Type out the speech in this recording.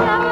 आया